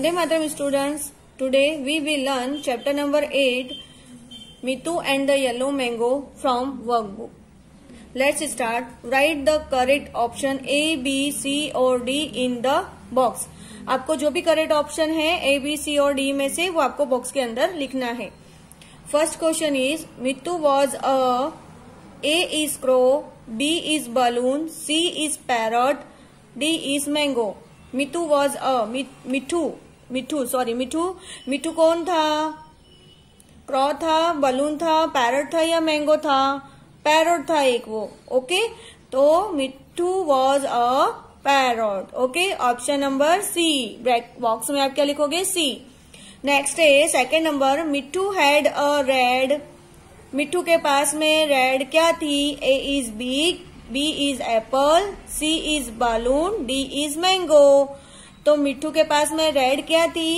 Vande Mataram students today we will learn chapter number eight Mithu and the yellow mango from workbook let's start write the correct option A B C और D in the box आपको जो भी correct option है ए B C और D में से, वो आपको बॉक्स के अंदर लिखना है। First question is Mithu was a A is crow B is balloon C is parrot D is mango Mithu was a Mithu Mithu sorry Mithu Mithu कौन था? क्रॉ था, बलून था, पैरट था या मैंगो था? पैरट था एक वो ओके तो Mithu was a parrot okay option number C box में आप क्या लिखोगे? सी नेक्स्ट है second number Mithu had a red Mithu के पास में रेड क्या थी? A is big B is apple C is balloon D is mango तो मिट्टू के पास में रेड क्या थी?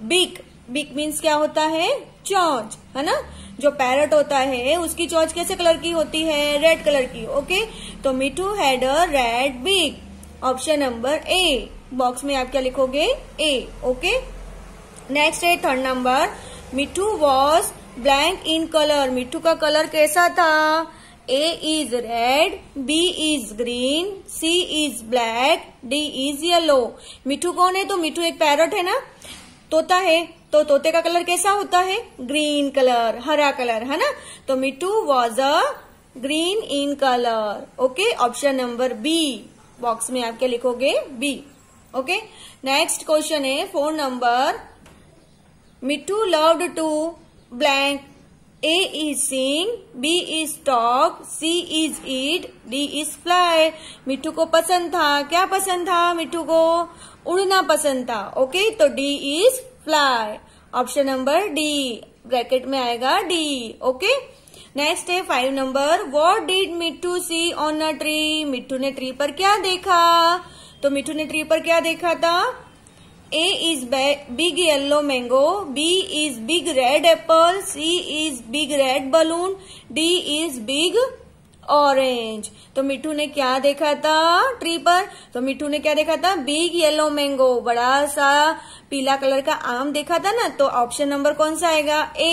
बिक। बिक मीन्स क्या होता है? चौच, है ना? जो पैरट होता है, उसकी चौच कैसे कलर की होती है? रेड कलर की ओके तो Mithu had a red big option number A box में आप क्या लिखोगे? ए ओके नेक्स्ट है third number Mithu was blank in colour Mithu का कलर कैसा था? A is red B is green C is black D is yellow Mithu कौन है? तो मिठू एक पैरट है ना? तोता है। तो तोते का कलर कैसा होता है? ग्रीन कलर हरा कलर है ना? तो Mithu was a green in colour okay option number B box में आप क्या लिखोगे बी ओके नेक्स्ट क्वेश्चन है। Phone number Mithu loved to blank A is sing B is talk C is eat D is fly Mithu को पसंद था, क्या पसंद था मिट्टू को? उड़ना पसंद था ओके okay? तो D is fly option number D bracket में आएगा डी ओके नेक्स्ट है five number what did Mittu see on a tree Mittu ने ट्री पर क्या देखा? तो मिट्टू ने ट्री पर क्या देखा था? A is big yellow mango B is big red apple C is big red balloon D is big orange तो मिठू ने क्या देखा था? ट्री पर। तो मिठू ने क्या देखा था? बिग येलो मैंगो बड़ा सा पीला कलर का आम देखा था ना? तो ऑप्शन नंबर कौन सा आएगा? A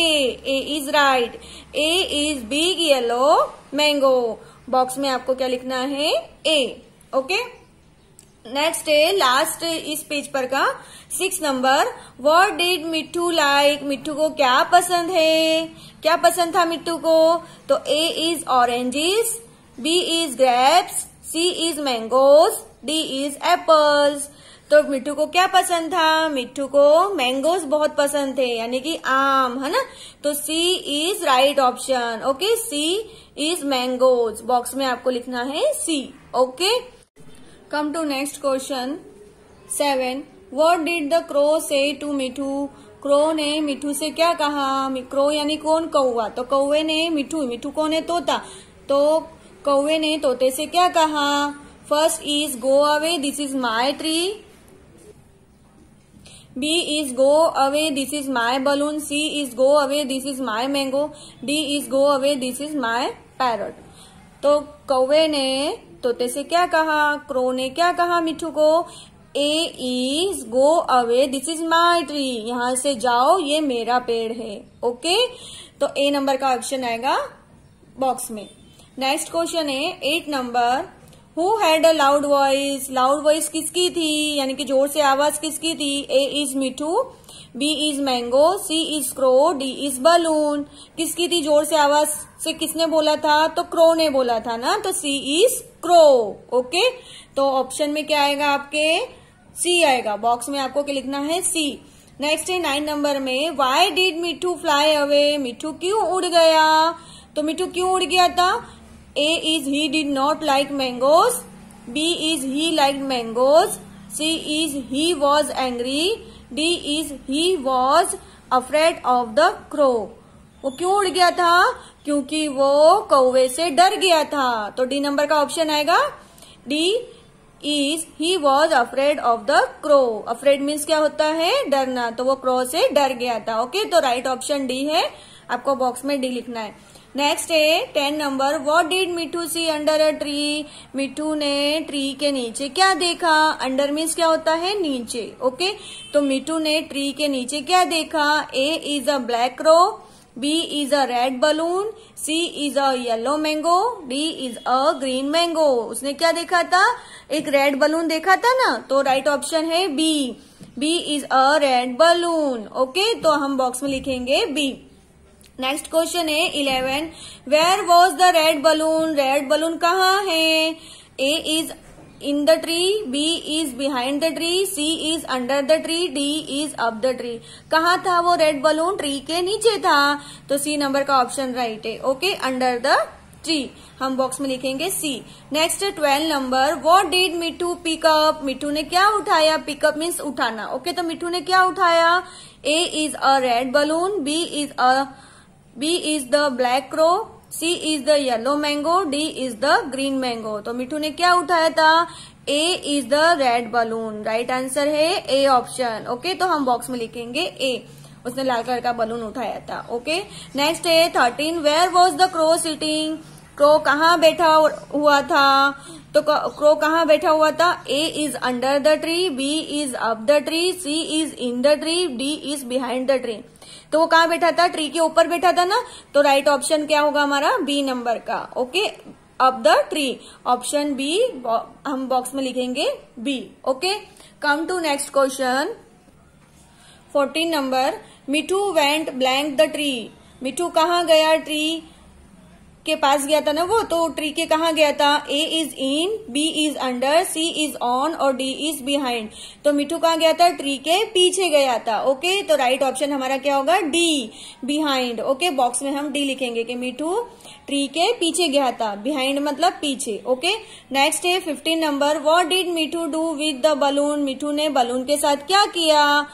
A is right A is big yellow mango box में आपको क्या लिखना है? ए ओके नेक्स्ट है लास्ट इस पेज पर का six number what did Mittu like Mittu को क्या पसंद है? क्या पसंद था मिट्टू को? तो A is oranges B is grapes C is mangoes D is apples तो मिट्टू को क्या पसंद था? मिट्टू को मैंगोज बहुत पसंद थे, यानी कि आम, है ना? तो C is right option okay C is mangoes box में आपको लिखना है C okay come to next question seven what did the crow say to Mithu crow ने मिठू से क्या कहा? क्रो यानी कौन कौआ तो कौवे ने मिठू मिठू कौन है? तोता। तो कौवे ने तोते से क्या कहा? First is go away this is my tree B is go away this is my balloon C is go away this is my mango D is go away this is my parrot तो कौवे ने तोते से क्या कहा? Crow ने क्या कहा मिठू को? A is go away this is my tree यहाँ से जाओ, ये मेरा पेड़ है। ओके तो ए नंबर का ऑप्शन आएगा बॉक्स में। नेक्स्ट क्वेश्चन है eight number who had a loud voice loud voice किसकी थी? यानी कि ज़ोर से आवाज़ किसकी थी? A is Mithu. B is mango C is crow D is balloon किसकी थी? ज़ोर से आवाज़ से किसने बोला था? तो क्रो ने बोला था ना? तो सी इज़ क्रो ओके तो ऑप्शन में क्या आएगा आपके? सी आएगा. बॉक्स में आपको क्या लिखना है? सी नेक्स्ट है नाइन नंबर में why did Mithu fly away Mithu क्यों उड़ गया? तो मिठू क्यों उड़ गया था? A is he did not like mangoes B is he like mangoes C is he was angry D is he was afraid of the crow वो क्यों उड़ गया था? क्योंकि वो कौवे से डर गया था। तो डी नंबर का ऑप्शन आएगा। D is he was afraid of the crow afraid means क्या होता है? डरना। तो वो क्रो से डर गया था। ओके तो राइट ऑप्शन डी है। आपको बॉक्स में डी लिखना है। नेक्स्ट है ten number what did Mithu see under a tree Mithu ने ट्री के नीचे क्या देखा? अंडर मीन्स क्या होता है? नीचे। Okay okay? तो मिठू ने ट्री के नीचे क्या देखा? A is a black crow B is a red balloon C is a yellow mango D is a green mango उसने क्या देखा था? एक रेड बलून देखा था ना? तो राइट ऑप्शन है B B is a red balloon okay तो हम बॉक्स में लिखेंगे बी नेक्स्ट क्वेश्चन है eleven where was the red balloon red balloon कहाँ है? A is in the tree B is behind the tree C is under the tree D is up the tree कहाँ था वो red balloon tree के नीचे था। तो C number का ऑप्शन राइट है। ओके अंडर द ट्री हम बॉक्स में लिखेंगे C next twelve number what did Mithu pick up Mithu ने क्या उठाया? पिकअप मीन्स उठाना। ओके okay, तो मिठू ने क्या उठाया? A is a red balloon B is a B is the black crow C is the yellow mango D is the green mango तो मिठू ने क्या उठाया था? A is the red balloon right answer है ए ऑप्शन ओके तो हम box में लिखेंगे ए उसने लाल कलर का बलून उठाया था. ओके नेक्स्ट है thirteen where was the crow sitting crow कहाँ बैठा हुआ था? तो क्रो कहाँ बैठा हुआ था? A is under the tree B is up the tree C is in the tree D is behind the tree तो वो कहाँ बैठा था? ट्री के ऊपर बैठा था ना? तो राइट ऑप्शन क्या होगा हमारा? बी नंबर का। Okay up the tree option B हम बॉक्स में लिखेंगे B okay come to next question fourteen number Mithu went blank the tree Mithu कहाँ गया ट्री के पास गया था ना वो तो ट्री के कहा गया था? A is in B is under C is on और डी इज़ बिहाइंड तो मिठू कहा गया था? ट्री के पीछे गया था ओके तो राइट ऑप्शन हमारा क्या होगा? डी बिहाइंड ओके बॉक्स में हम डी लिखेंगे कि मिठू ट्री के पीछे गया था। बिहाइंड मतलब पीछे ओके नेक्स्ट है fifteen number what did Mithu do with the balloon Mithu ने बलून के साथ क्या किया?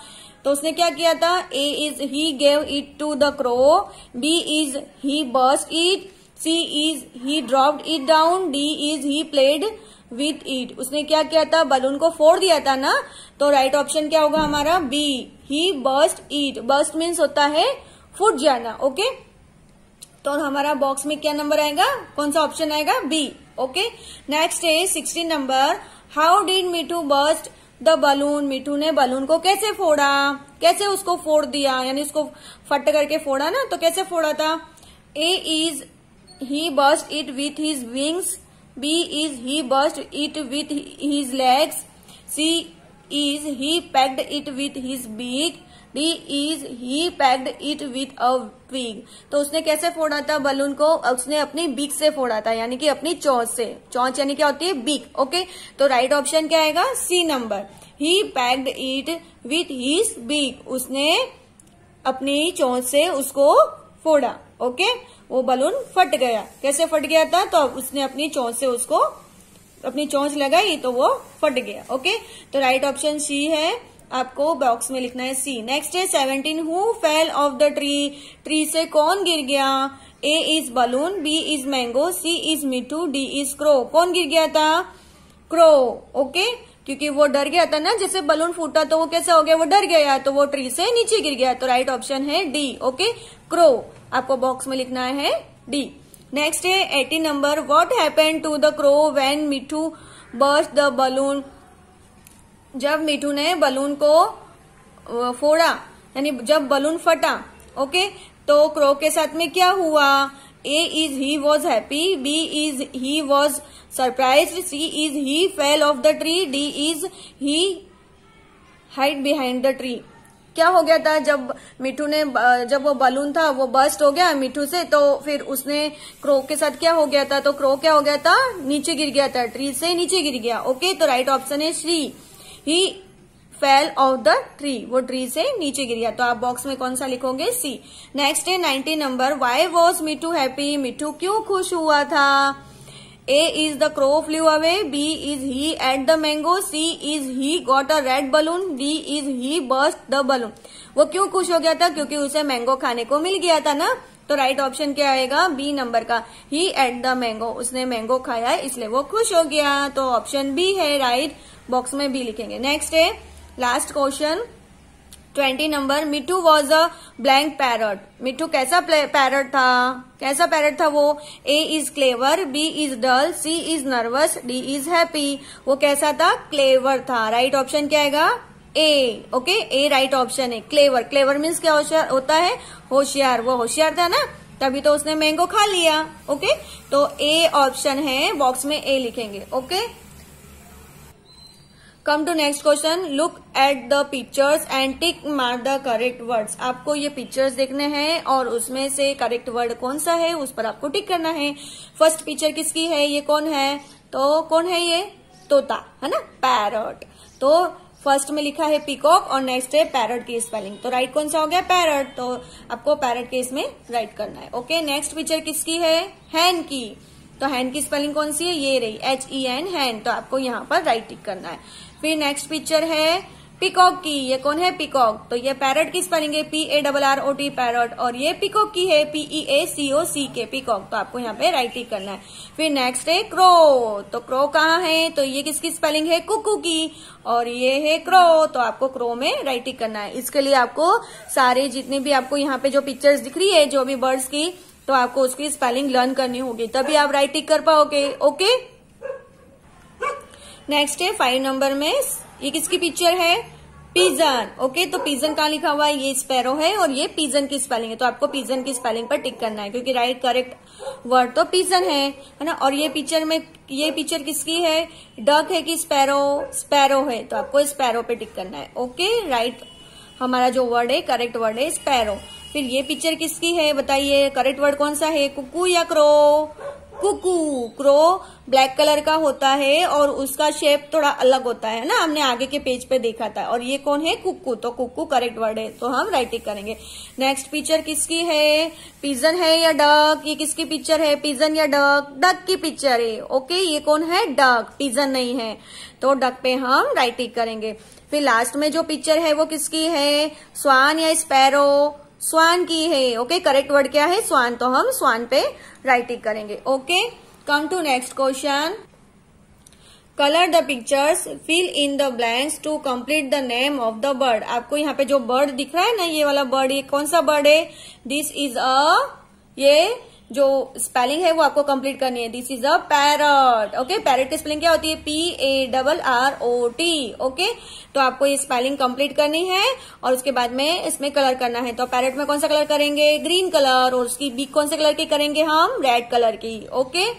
तो उसने क्या किया था? A is he gave it to the crow B is he burst it C is he dropped it down D is he played with it उसने क्या किया था? बलून को फोड़ दिया था ना? तो राइट right ऑप्शन क्या होगा हमारा? B he burst it burst means होता है फुट जाना ओके तो हमारा बॉक्स में क्या नंबर आएगा? कौन सा ऑप्शन आएगा? बी ओके नेक्स्ट है sixteen number how did Mithu burst the balloon Mithu ने बलून को कैसे फोड़ा? कैसे उसको फोड़ दिया? यानी उसको फट करके फोड़ा ना? तो कैसे फोड़ा था? A is he burst it with his wings. B is he burst it with his legs. C is he packed it with his beak. D is he pecked it with a twig तो उसने कैसे फोड़ा था balloon को? उसने अपनी beak से फोड़ा था, यानी कि अपनी चौंच से। चौंच यानी क्या होती है? बीक ओके तो राइट ऑप्शन क्या आएगा? C number he pecked it with his beak उसने अपनी चौंच से उसको फोड़ा। ओके? वो बलून फट गया। कैसे फट गया था? तो उसने अपनी चोंच से उसको, अपनी चोंच लगाई तो वो फट गया, ओके? तो राइट ऑप्शन सी है। आपको बॉक्स में लिखना है सी नेक्स्ट है seventeen who fell off the tree tree से कौन गिर गया? A is balloon B is mango C is Mithu D is crow कौन गिर गया था? Crow okay? क्योंकि वो डर गया था ना, जैसे बलून फूटा तो वो कैसे हो गया? वो डर गया तो वो ट्री से नीचे गिर गया। तो राइट ऑप्शन है डी ओके? क्रो आपको बॉक्स में लिखना है डी नेक्स्ट है eighteen number what happen to the crow when Mithu burst the balloon जब मिठू ने बलून को फोड़ा, यानी जब बलून फटा ओके तो क्रो के साथ में क्या हुआ? A is he was happy B is he was surprise C is he fell off the tree D is he hide behind the tree क्या हो गया था जब मिठू ने जब वो बलून था, वो बस्ट हो गया मिठू से तो फिर उसने क्रो के साथ क्या हो गया था? तो क्रो क्या हो गया था? नीचे गिर गया था ट्री से नीचे गिर गया। ओके तो राइट ऑप्शन है Shri. He fell off the tree वो ट्री से नीचे गिर गया। तो आप बॉक्स में कौन सा लिखोगे? सी नेक्स्ट है nineteen number why was Mithu happy Mithu क्यों खुश हुआ था? A is the crow flew away B is he ate the mango C is he got a red balloon D is he burst the balloon वो क्यों खुश हो गया था? क्योंकि उसे मैंगो खाने को मिल गया था ना? तो राइट ऑप्शन क्या आएगा? बी नंबर का। ही एट द मैंगो उसने मैंगो खाया है इसलिए वो खुश हो गया। तो ऑप्शन बी है राइट बॉक्स में बी लिखेंगे। नेक्स्ट है last question twenty number, Mithu was a blank parrot Mithu कैसा पैरट था? कैसा पैरट था वो? A is clever B is dull C is nervous D is happy वो कैसा था? क्लेवर था. राइट right ऑप्शन क्या आएगा? A okay A right option है. क्लेवर क्लेवर मीन्स क्या होशियार होता है? होशियार. वो होशियार था ना? तभी तो उसने मैंगो खा लिया. ओके तो ए ऑप्शन है. बॉक्स में ए लिखेंगे. Okay come to next question look at the pictures and tick mark the correct words आपको ये पिक्चर्स देखने हैं और उसमें से करेक्ट वर्ड कौन सा है, उस पर आपको टिक करना है। फ़र्स्ट पिक्चर किसकी है, ये कौन है? तो कौन है ये? तोता, है ना? पैरट तो फ़र्स्ट में लिखा है पीकॉक और नेक्स्ट है पैरट की स्पेलिंग तो राइट कौन सा हो गया? पैरट तो आपको पैरट के इसमें राइट करना है। ओके नेक्स्ट पिक्चर किसकी है? हैन की. तो हैन की स्पेलिंग कौन सी है? ये रही. एच ई एन हैन तो आपको यहाँ पर राइट टिक करना है। फिर नेक्स्ट पिक्चर है पिकॉक की। ये कौन है पिकॉक तो ये पैरट की स्पेलिंग है P A double R O T parrot और ये पिकॉक की है पीई ए C O C K peacock तो आपको यहाँ पे राइट टिक करना है। फिर नेक्स्ट है क्रो तो क्रो कहाँ है? तो ये किसकी स्पेलिंग है? कुकू की। और ये है क्रो तो आपको क्रो में राइट टिक करना है। इसके लिए आपको सारे जितने भी आपको यहाँ पे जो पिक्चर्स दिख रही है, जो भी बर्ड्स की तो आपको उसकी स्पेलिंग लर्न करनी होगी। तभी आप राइट टिक कर पाओगे। ओके नेक्स्ट है फाइव नंबर में ये किसकी पिक्चर है? पिजन ओके तो पिजन कहाँ लिखा हुआ है? ये स्पैरो है और ये पिजन की स्पेलिंग है। तो आपको पिजन की स्पेलिंग पर टिक करना है, क्योंकि राइट करेक्ट वर्ड तो पिजन है है ना? और ये पिक्चर में, ये पिक्चर किसकी है? डक है कि स्पैरो स्पैरो है। तो आपको स्पैरो पे टिक करना है। ओके राइट हमारा जो वर्ड है करेक्ट वर्ड है स्पैरो फिर ये पिक्चर किसकी है? बताइए करेक्ट वर्ड कौन सा है? कुकू या crow cuckoo crow black colour का होता है और उसका शेप थोड़ा अलग होता है ना? हमने आगे के पेज पे देखा था। और ये कौन है? कुकू। तो कुकू करेक्ट वर्ड है। तो हम राइटिंग करेंगे। नेक्स्ट पिक्चर किसकी है? पिजन है या डक ये किसकी पिक्चर है? पिजन या डक डक की पिक्चर है। ओके ये कौन है? डक पिजन नहीं है। तो डक पे हम राइटिंग करेंगे। फिर लास्ट में जो पिक्चर है वो किसकी है? स्वान या स्पैरो स्वान की है ओके करेक्ट वर्ड क्या है? स्वान तो हम स्वान पे राइटिंग करेंगे okay come to next question colour the pictures fill in the blanks to complete the name of the bird आपको यहाँ पे जो बर्ड दिख रहा है ना, ये वाला बर्ड ये कौन सा बर्ड है? दिस इज़ अ ये जो स्पेलिंग है वो आपको कंप्लीट करनी है. This is a parrot okay parrot की स्पेलिंग क्या होती है? P A double R O T okay तो आपको ये स्पेलिंग कंप्लीट करनी है और उसके बाद में इसमें कलर करना है. तो पैरट में कौन सा कलर करेंगे? ग्रीन कलर और उसकी बीक कौन से कलर की करेंगे हम? रेड कलर की. ओके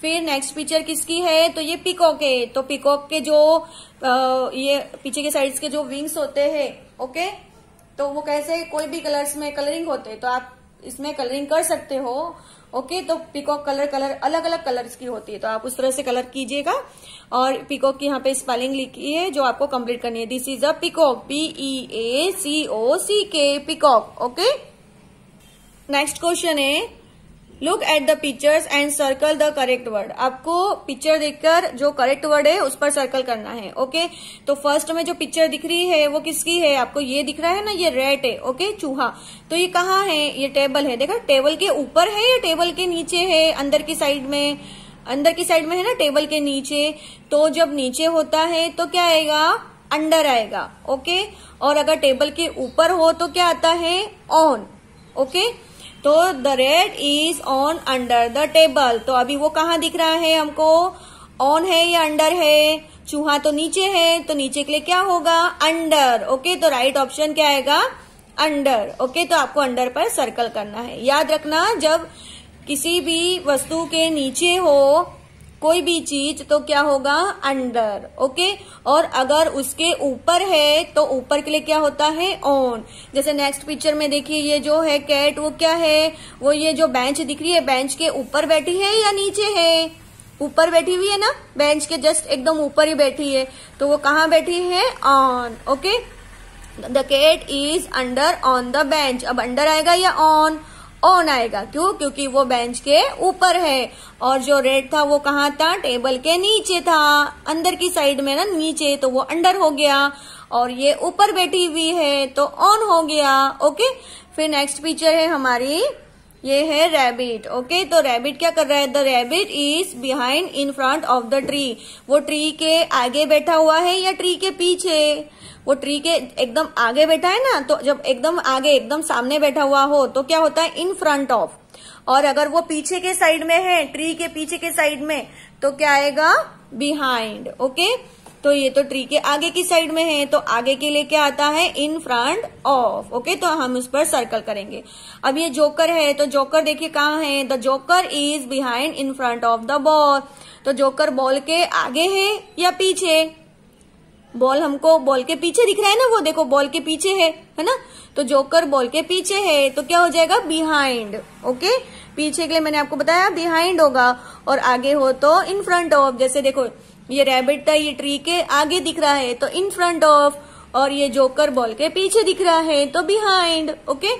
फिर नेक्स्ट पिक्चर किसकी है? तो ये पिकॉक है तो पिकॉक के जो आ, ये पीछे के साइड्स के जो विंग्स होते हैं. ओके तो वो कैसे? कोई भी कलर्स में कलरिंग होते हैं. तो आप इसमें कलरिंग कर सकते हो। ओके तो पिकॉक कलर कलर अलग अलग कलर्स की होती है। तो आप उस तरह से कलर कीजिएगा। और पिकॉक की यहाँ पे स्पेलिंग लिखी है, जो आपको कंप्लीट करनी है। This is a peacock P E A C O C K peacock okay next question है look at the pictures and circle the correct word आपको पिक्चर देखकर जो करेक्ट वर्ड है, उस पर सर्कल करना है ओके तो फ़र्स्ट में जो पिक्चर दिख रही है, वो किसकी है? आपको ये दिख रहा है ना, ये रेट है ओके चूहा। तो ये कहाँ है? ये टेबल है। देखा टेबल के ऊपर है या टेबल के नीचे है? अंदर की साइड में, अंदर की साइड में है ना टेबल के नीचे। तो जब नीचे होता है तो क्या आएगा? अंडर आएगा ओके और अगर टेबल के ऊपर हो तो क्या आता है? ऑन ओके तो the red is on under the table तो अभी वो कहाँ दिख रहा है हमको? ऑन है या अंडर है? चूहा तो नीचे है तो नीचे के लिए क्या होगा? अंडर ओके तो राइट ऑप्शन क्या आएगा? अंडर ओके तो आपको अंडर पर सर्कल करना है। याद रखना, जब किसी भी वस्तु के नीचे हो कोई भी चीज़ तो क्या होगा? Under okay? और अगर उसके ऊपर है तो ऊपर के लिए क्या होता है? ऑन जैसे नेक्स्ट पिक्चर में देखिए, ये जो है कैट वो क्या है? वो ये जो बेंच दिख रही है बेंच के ऊपर बैठी है या नीचे है? ऊपर बैठी हुई है ना? बेंच के जस्ट एकदम ऊपर ही बैठी है। तो वो कहाँ बैठी है? On okay? The cat is under on the bench अब अंडर आएगा या ऑन ऑन आएगा। क्यों? क्योंकि वो बेंच के ऊपर है। और जो रेड था, वो कहा था? टेबल के नीचे था। अंदर की साइड में ना, नीचे तो वो अंडर हो गया। और ये ऊपर बैठी हुई है तो ऑन हो गया। ओके फिर नेक्स्ट पिक्चर है हमारी ये है रैबिट ओके तो रैबिट क्या कर रहा है? The rabbit is behind in front of the tree वो ट्री के आगे बैठा हुआ है या ट्री के पीछे? वो ट्री के एकदम आगे बैठा है ना तो जब एकदम आगे, एकदम सामने बैठा हुआ हो तो क्या होता है? इन फ्रंट ऑफ़ और अगर वो पीछे के साइड में है ट्री के पीछे के साइड में तो क्या आएगा? बिहाइंड ओके तो ये तो ट्री के आगे की साइड में है तो आगे के लिए क्या आता है? In front of, okay? तो हम उस पर सर्कल करेंगे। अब ये जोकर है तो जोकर देखिए कहाँ है? The joker is behind in front of the ball तो जोकर बॉल के आगे है या पीछे? बॉल हमको बॉल के पीछे दिख रहा है ना वो? देखो बॉल के पीछे है है ना? तो जोकर बॉल के पीछे है तो क्या हो जाएगा? Behind okay? पीछे के लिए मैंने आपको बताया बिहाइंड होगा। और आगे हो तो इन फ्रंट ऑफ़ जैसे देखो ये रैबिट था ये ट्री के आगे दिख रहा है तो इन फ्रंट ऑफ़ और ये जोकर बॉल के पीछे दिख रहा है तो बिहाइंड ओके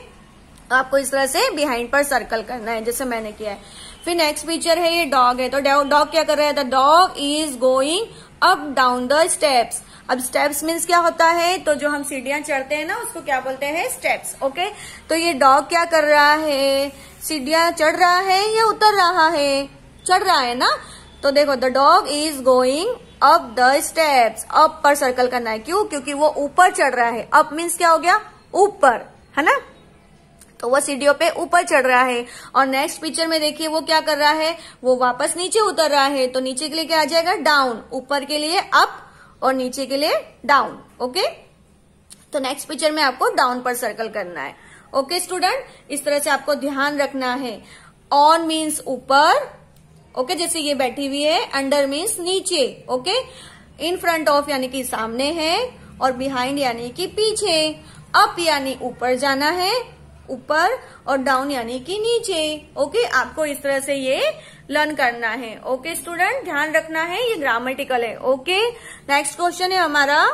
आपको इस तरह से बिहाइंड पर सर्कल करना है, जैसे मैंने किया है। फिर नेक्स्ट पिक्चर है, ये डॉग है तो डॉग क्या कर रहा है? Dog is going up down the steps अब स्टेप्स मीन्स क्या होता है? तो जो हम सीढ़ियाँ चढ़ते हैं ना, उसको क्या बोलते हैं? स्टेप्स ओके तो ये डॉग क्या कर रहा है? सीढ़ियाँ चढ़ रहा है या उतर रहा है? चढ़ रहा है ना? तो देखो the dog is going up the steps up पर सर्कल करना है। क्यों? क्योंकि वो ऊपर चढ़ रहा है। अप मीन्स क्या हो गया? ऊपर। है ना? तो वो सीढ़ियों पे ऊपर चढ़ रहा है। और नेक्स्ट पिक्चर में देखिए, वो क्या कर रहा है? वो वापस नीचे उतर रहा है। तो नीचे के लिए क्या आ जाएगा? डाउन ऊपर के लिए अप और नीचे के लिए डाउन ओके तो नेक्स्ट पिक्चर में आपको डाउन पर सर्कल करना है। ओके स्टूडेंट इस तरह से आपको ध्यान रखना है। ऑन मीन्स ऊपर ओके जैसे ये बैठी हुई है अंडर मीन्स नीचे ओके इन फ्रंट ऑफ़ यानी कि सामने है और बिहाइंड यानी कि पीछे। अप यानी ऊपर जाना है, ऊपर और डाउन यानी कि नीचे। ओके आपको इस तरह से ये लर्न करना है। ओके स्टूडेंट ध्यान रखना है, ये ग्रामेटिकल है। ओके नेक्स्ट क्वेश्चन है हमारा।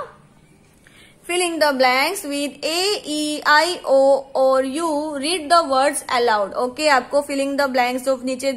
Filling the blanks with A E I O और U read the words aloud okay आपको फिलिंग द ब्लैंक्स जो नीचे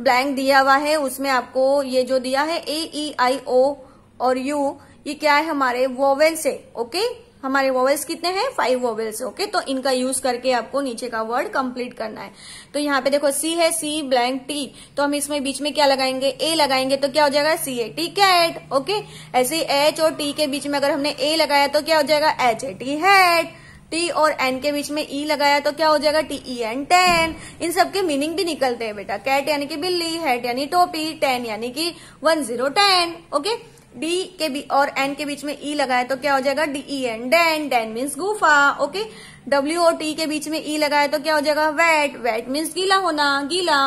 ब्लैंक दिया हुआ है, उसमें आपको ये जो दिया है ए ई आई ओ और यू ये क्या है हमारे वोवेल से ओके हमारे वोवेल्स कितने हैं? फाइव वोवेल्स ओके तो इनका यूज़ करके आपको नीचे का वर्ड कंप्लीट करना है। तो यहाँ पे देखो सी है सी ब्लैंक टी तो हम इसमें बीच में क्या लगाएँगे? ए लगाएँगे तो क्या हो जाएगा? C A T cat okay ऐसे एच और टी के बीच में अगर हमने ए लगाया तो क्या हो जाएगा? H A T hat T और एन के बीच में ई लगाया तो क्या हो जाएगा? टी ई एन टेन इन सब के मीनिंग भी निकलते हैं बेटा। कैट यानी कि बिल्ली हैट यानी टोपी टेन यानी कि one zero ten okay D के बी और एन के बीच में ई लगाए तो क्या हो जाएगा? D E N den den means गुफा ओके डब्ल्यू और टी के बीच में ई लगाए तो क्या हो जाएगा? वेट वेट मीन्स गीला होना, गीला.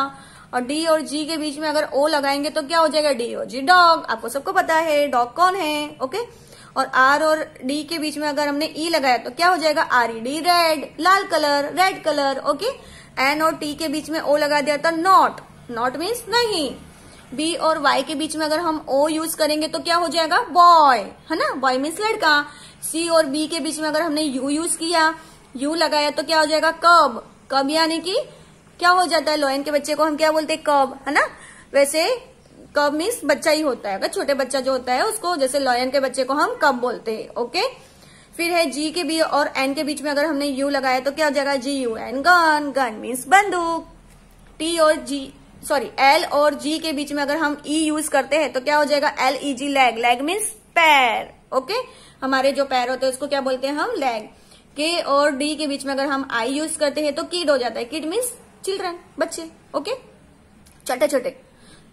और डी और जी के बीच में अगर ओ लगाएँगे तो क्या हो जाएगा? डी ओ जी डॉग आपको सबको पता है डॉग कौन है ओके और आर और डी के बीच में अगर हमने ई लगाया तो क्या हो जाएगा? आर ई डी रेड लाल colour red colour okay N और टी के बीच में ओ लगा दिया था नॉट नॉट मीन्स नहीं. बी और वाई के बीच में अगर हम ओ यूज़ करेंगे तो क्या हो जाएगा? बॉय। है ना? बॉय मीन्स लड़का। सी और बी के बीच में अगर हमने यू यूज़ किया, यू लगाया तो क्या हो जाएगा? कब? कब यानी कि क्या हो जाता है? लोयन के बच्चे को हम क्या बोलते हैं? कब। है ना? वैसे कब मीन्स बच्चा ही होता है। अगर छोटे बच्चा जो होता है, उसको जैसे लॉयन के बच्चे को हम कब बोलते हैं, ओके? फिर है जी के बी और एन के बीच में अगर हमने यू लगाया तो क्या हो जाएगा? G U N. Gun. Gun means बंदूक। टी और जी सॉरी एल और जी के बीच में अगर हम ई e यूज़ करते हैं तो क्या हो जाएगा? L E G leg leg means पैर ओके हमारे जो पैर होते हैं, उसको क्या बोलते हैं हम? लेग के और डी के बीच में अगर हम आई यूज़ करते हैं तो किड हो जाता है. किड मीन्स चिल्ड्रन बच्चे. ओके छोटे छोटे.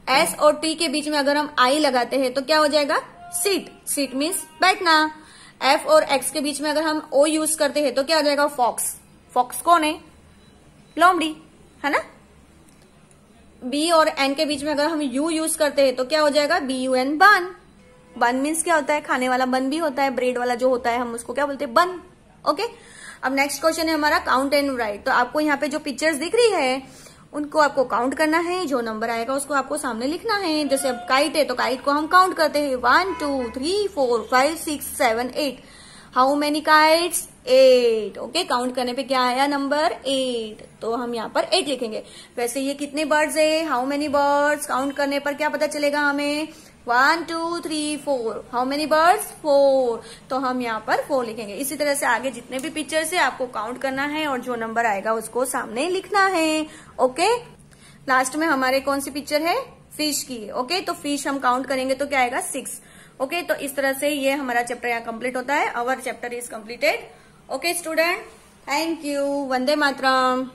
एस और टी के बीच में अगर हम आई लगाते हैं तो क्या हो जाएगा? सीट सीट मीन्स बैठना. एफ़ और एक्स के बीच में अगर हम ओ यूज़ करते हैं तो क्या हो जाएगा? फॉक्स फॉक्स कौन है? लोमड़ी. है ना? बी और एन के बीच में अगर हम यू यूज़ करते हैं तो क्या हो जाएगा? बी यू एन बन बन मीन्स क्या होता है? खाने वाला बन भी होता है ब्रेड वाला जो होता है, हम उसको क्या बोलते हैं? बन ओके अब नेक्स्ट क्वेश्चन है हमारा काउंट एंड राइट तो आपको यहाँ पे जो पिक्चर्स दिख रही है, उनको आपको काउंट करना है, जो नंबर आएगा उसको आपको सामने लिखना है। जैसे अब काइट है तो काइट को हम काउंट करते हैं। One two three four five six seven eight how many kites eight. Okay count करने पे क्या आया नंबर एट तो हम यहाँ पर एट लिखेंगे। वैसे ये कितने बर्ड्स है? हाउ मेनी बर्ड्स काउंट करने पर क्या पता चलेगा हमें? One two three four how many birds four तो हम यहाँ पर फोर लिखेंगे। इसी तरह से आगे जितने भी पिक्चर्स है, आपको काउंट करना है और जो नंबर आएगा उसको सामने लिखना है। ओके लास्ट में हमारे कौन सी पिक्चर है? फ़िश की। ओके तो फ़िश हम काउंट करेंगे तो क्या आएगा? सिक्स ओके तो इस तरह से ये हमारा चैप्टर यहाँ कंप्लीट होता है। Our chapter is completed okay student thank you Vande Mataram